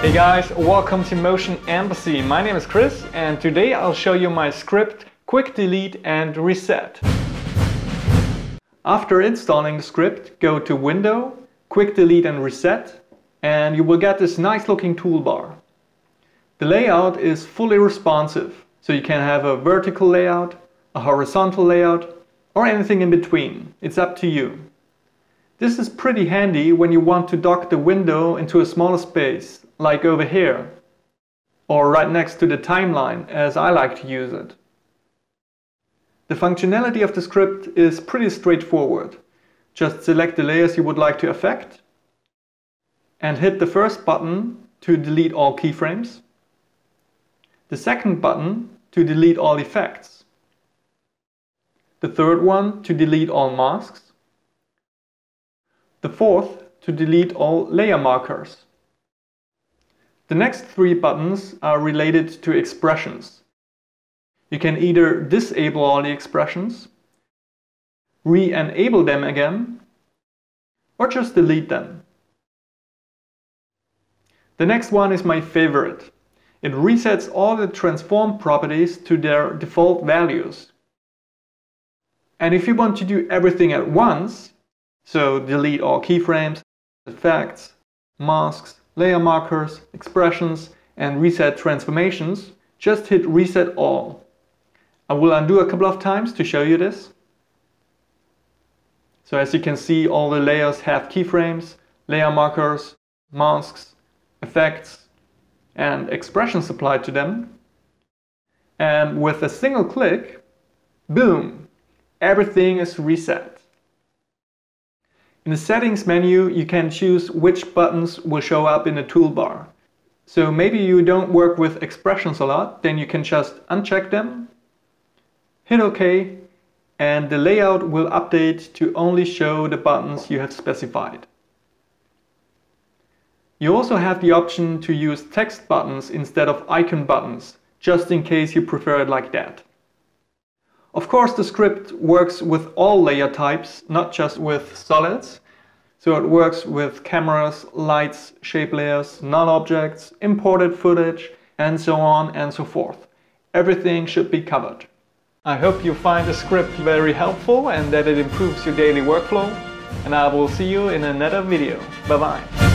Hey guys, welcome to Motion Embassy. My name is Chris and today I'll show you my script Quick Delete and Reset. After installing the script, go to Window, Quick Delete and Reset and you will get this nice looking toolbar. The layout is fully responsive, so you can have a vertical layout, a horizontal layout or anything in between. It's up to you. This is pretty handy when you want to dock the window into a smaller space like over here, or right next to the timeline as I like to use it. The functionality of the script is pretty straightforward. Just select the layers you would like to affect and hit the first button to delete all keyframes, the second button to delete all effects, the third one to delete all masks, the fourth to delete all layer markers, the next three buttons are related to expressions. You can either disable all the expressions, re-enable them again, or just delete them. The next one is my favorite. It resets all the transform properties to their default values. And if you want to do everything at once, so delete all keyframes, effects, masks, layer markers, expressions, and reset transformations, just hit reset all. I will undo a couple of times to show you this. So as you can see, all the layers have keyframes, layer markers, masks, effects, and expressions applied to them. And with a single click, boom, everything is reset. In the settings menu, you can choose which buttons will show up in the toolbar. So maybe you don't work with expressions a lot, then you can just uncheck them, hit OK, and the layout will update to only show the buttons you have specified. You also have the option to use text buttons instead of icon buttons, just in case you prefer it like that. Of course, the script works with all layer types, not just with solids. So it works with cameras, lights, shape layers, null objects, imported footage, and so on and so forth. Everything should be covered. I hope you find the script very helpful and that it improves your daily workflow. And I will see you in another video. Bye bye.